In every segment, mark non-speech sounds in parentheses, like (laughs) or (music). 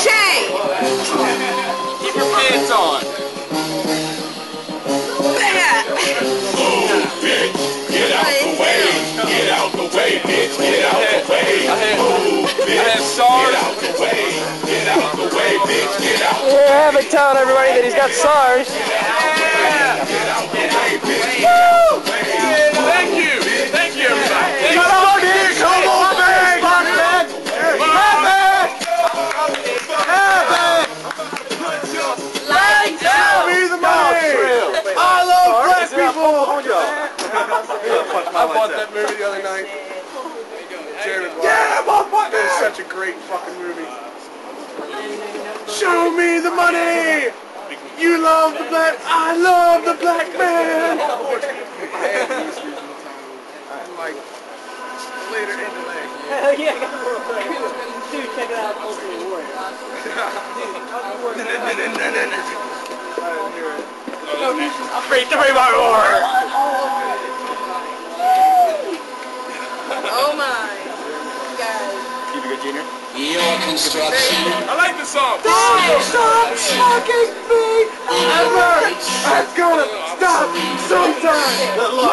Shane! Keep your pants on. Get out the way. Get out the way, bitch. Get out the way. I had, Move, bitch. I had Get out the way. Get out the way, bitch. Get out. We're having telling everybody that he's got SARS. Thank such a great fucking movie. Show me the money! You love the black, I love the black man! like later in the leg. Hell yeah, I got record. Dude, check it out, Ultimate Warrior. Free three by war! Your construction. I like the song. Don't stop fucking me ever! I'm gonna stop sometime! No!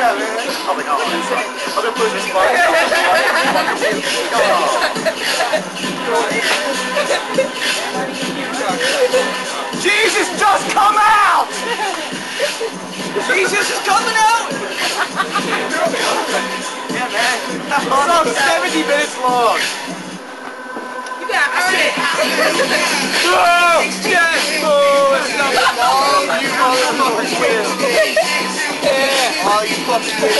Yeah, man. I'm like, oh, I'm gonna push this. Jesus, just come out! Jesus is coming out! yeah, man. That song's 70 minutes long. You got hurt. Oh, yes! Oh, it's not long. You. Yeah. Oh, you fucking will.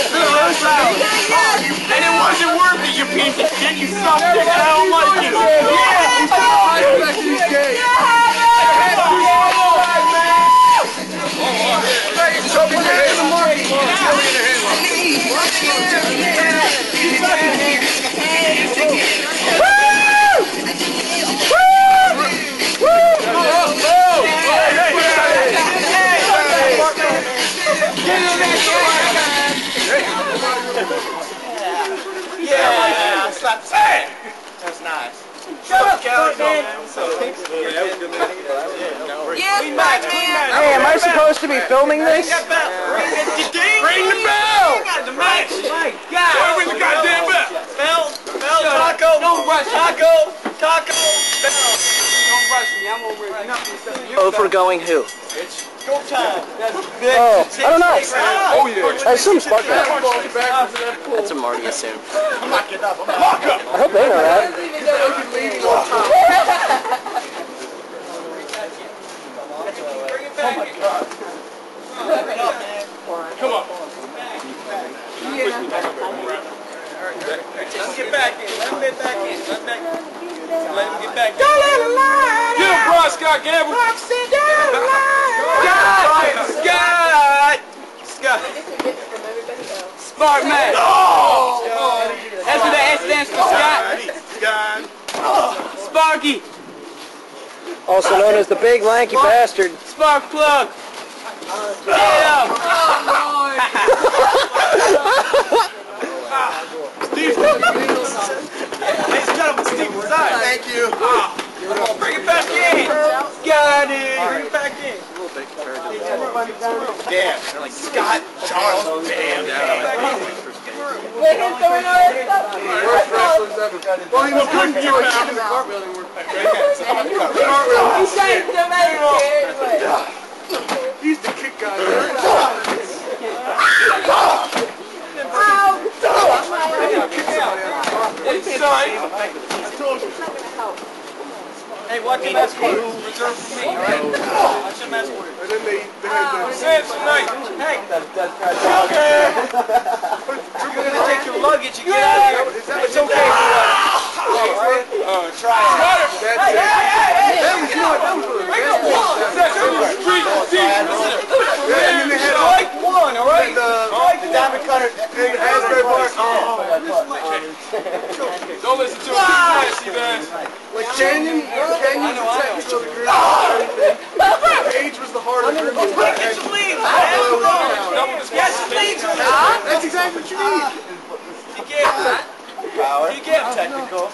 And it wasn't worth it, you piece of shit. You suck dick. Shut man. Yes, black man. Hey, am I supposed to be filming this? Ring the bell. The match. God. Where was the goddamn bell? Bell, bell, taco. Don't rush. Taco, taco, bell. Don't rush me. I'm over here. Nothing. Oh, for going who? Go time. Oh, I don't know. Yeah. I assume Spark Back into that pool. That's what Marty assumed. Lock up. Lock up. I hope they know that. Come on. Let him get back in. Let him get back in. Let him, back, in. let him get back in. Get him, Brian Scott Gamble. Scott! Scott! Scott! Sparkman! That's what the S stands for, Scott. God. Sparky! Also known as the big lanky bastard. Spark plug! Get up! Ladies and gentlemen, Steve Lazar. Thank you. Bring it back in! Got it! Bring it back in. Damn. They're like Scott Charles. Damn. Wait, he's throwing all that stuff. Worst wrestlers ever. Well, he was good to you. The cartwheel didn't work back there. He's saying no matter what. He used to kick guys. Hey, watch your match order. Reserved for me, alright? Watch your match order. And then they, they had the... Sam, tonight. Hey, you're gonna take your luggage and get out of here. It's okay for us. Oh, try it. That's it. That was good. That was good. That's it. Street deep. Uh, Strike one, alright? The, the diamond cutter, Asbury Park. Oh, Don't listen to him. He's nasty, man. Like Canyon, Canyon's a technical degree or anything. Age was the hardest room. Get your leads, man. Double this Get your leads. That's exactly what you need. Uh, you get that. Power. You get technical.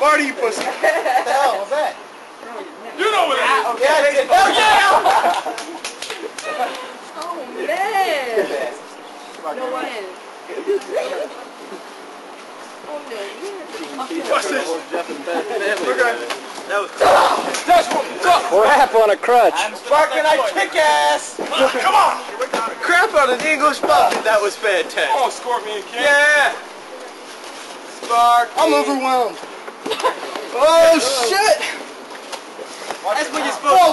Marty, (laughs) ah. you pussy. What the hell was that? You know what it is. Yeah, I did. Hell yeah! (laughs) Oh, man. No one. Oh, no. Watch this. Okay. That was That's what. Rap on a crutch. Sparkin, I kick ass! Come on. Crap on an English muffin. That was fantastic. Oh, Come on, Scorpion King. Yeah! Spark. I'm overwhelmed. oh, shit! That's what you're supposed to